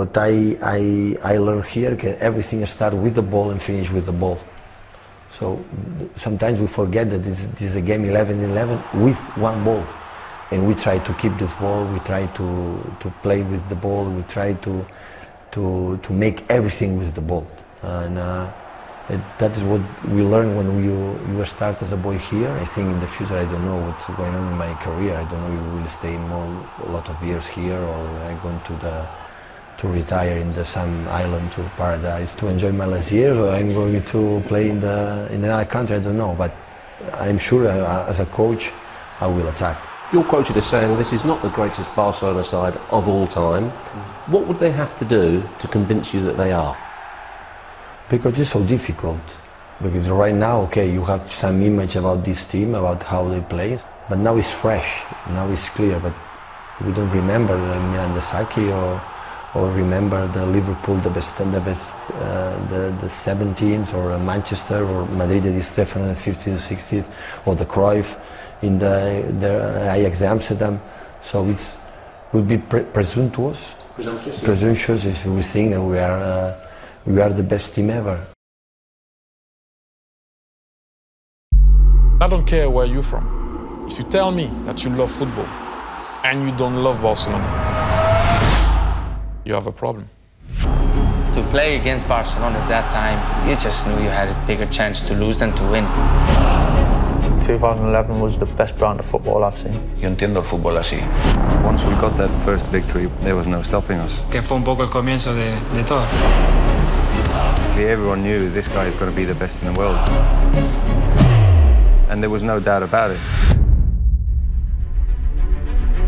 what I, I, I learned here, okay, everything start with the ball and finish with the ball. So sometimes we forget that this, this is a game 11-11 with one ball. And we try to keep this ball, we try to, to play with the ball, we try to, to, to make everything with the ball. And uh, it, that is what we learn when you, you start as a boy here. I think in the future, I don't know what's going on in my career. I don't know if we will stay more, a lot of years here or I'm going to the to retire in the some island to paradise to enjoy my last years or I'm going to play in the in another country I don't know but I'm sure uh, as a coach I will attack You're quoted as saying this is not the greatest Barcelona side of all time. What would they have to do to convince you that they are? because it's so difficult because right now okay you have some image about this team about how they play but now it's fresh now it's clear but we don't remember Milan Sacchi or or remember the Liverpool, the best, the best, uh, the the 17th, or Manchester, or Madrid, the Stefan, the 50th, 60th, or the Cruyff in the the Ajax Amsterdam. So it's would be pre- presumptuous, Presumptuous, presumptuous if we think that we are uh, we are the best team ever. I don't care where you're from. If you tell me that you love football and you don't love Barcelona, you have a problem. To play against Barcelona at that time, you just knew you had a bigger chance to lose than to win. 2011 was the best brand of football I've seen. Yo entiendo el fútbol así. Once we got that first victory, there was no stopping us. que fue un poco el comienzo de, de todo. See, everyone knew this guy is going to be the best in the world. And there was no doubt about it.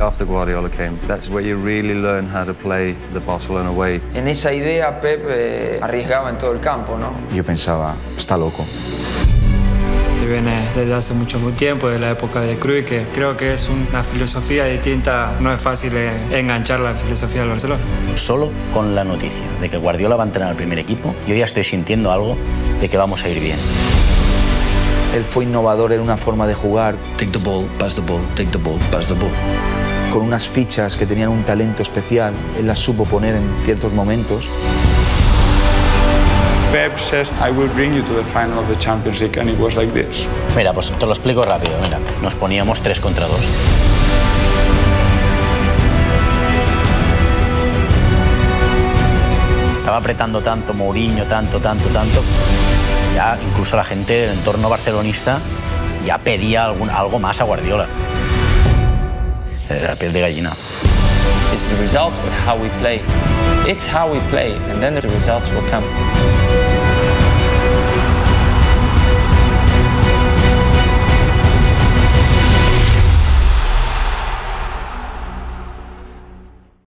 After Guardiola came, that's where you really learn how to play the Barcelona way. En esa idea Pep eh, arriesgaba en todo el campo, ¿no? Yo pensaba, está loco. Y viene desde hace mucho tiempo, de la época de Cruyff, que creo que es una filosofía distinta. No es fácil eh, enganchar la filosofía del Barcelona. Solo con la noticia de que Guardiola va a entrenar al primer equipo, yo ya estoy sintiendo algo de que vamos a ir bien. Él fue innovador en una forma de jugar Take the ball, pass the ball, take the ball, pass the ball. Con unas fichas que tenían un talento especial. Él las supo poner en ciertos momentos. Pep says, I will bring you to the final of the Champions League, and it was like this. Mira, pues te lo explico rápido. Mira, nos poníamos 3 contra 2. Estaba apretando tanto Mourinho, tanto, tanto, tanto. Ya incluso la gente del entorno barcelonista ya pedía algún, algo más a Guardiola. Eh, Era piel de gallina. It's the result of how we play. It's how we play, and then the results will come.